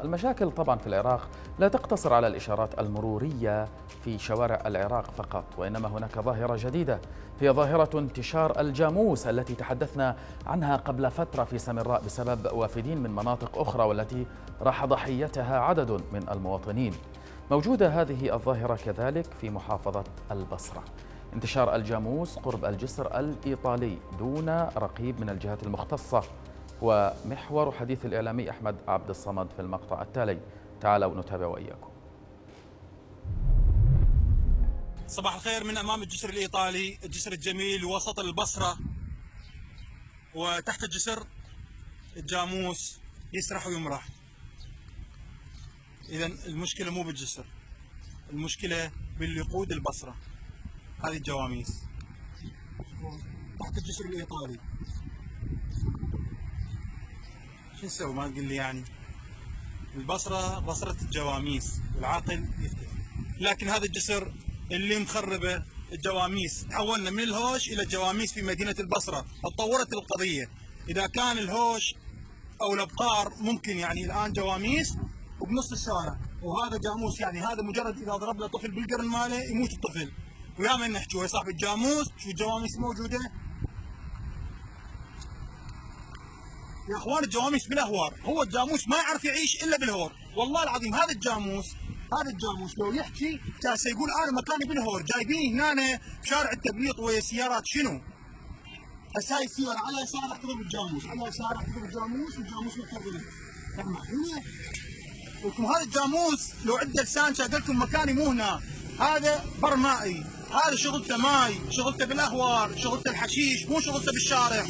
المشاكل طبعا في العراق لا تقتصر على الإشارات المرورية في شوارع العراق فقط وإنما هناك ظاهرة جديدة. هي ظاهرة انتشار الجاموس التي تحدثنا عنها قبل فترة في سامراء بسبب وافدين من مناطق أخرى والتي راح ضحيتها عدد من المواطنين. موجودة هذه الظاهرة كذلك في محافظة البصرة. انتشار الجاموس قرب الجسر الإيطالي دون رقيب من الجهات المختصة. ومحور حديث الإعلامي أحمد عبد الصمد في المقطع التالي. تعالوا نتابع وإياكم. صباح الخير من أمام الجسر الإيطالي الجسر الجميل وسط البصرة. وتحت الجسر الجاموس يسرح ويمرح. إذا المشكلة مو بالجسر المشكلة باللي يقود البصرة. هذه الجواميس. تحت الجسر الإيطالي. شو نسوي ما تقول لي يعني. البصرة بصرة الجواميس العاقل يفتح. لكن هذا الجسر اللي مخربه الجواميس. تحولنا من الهوش إلى الجواميس في مدينة البصرة. تطورت القضية. إذا كان الهوش أو الأبقار ممكن يعني الآن جواميس وبنص الشارع. وهذا جاموس يعني هذا مجرد إذا ضرب له طفل بالقرن ماله يموت الطفل. ويا من نحكي؟ يا صاحب الجاموس شو الجواميس موجودة. يا أخوان الجواميس بالاهوار هو الجاموس ما يعرف يعيش إلا بالهور. والله العظيم هذا الجاموس هذا الجاموس لو يحكي جالس يقول أنا مكاني بالهور جايبين هنا بشارع التبليط ويا سيارات شنو؟ هسه هاي السيارة على يسار احتضر الجاموس. على يسار احتضر الجاموس والجاموس هنا. لكم هذا الجاموس لو عنده لسان قلت لكم مكاني مو هنا. هذا بر مائي هذا شغلته ماي شغلته بالأهوار شغلته الحشيش مو شغلته بالشارع.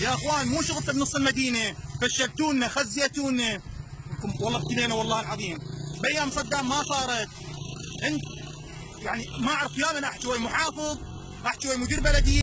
يا اخوان مو شغلته بنص المدينة فشلتونا خزيتونا. والله ابتلينا والله العظيم. بايام صدام ما صارت. انت يعني ما أعرف يا من أحكي محافظ أحكي مدير بلديه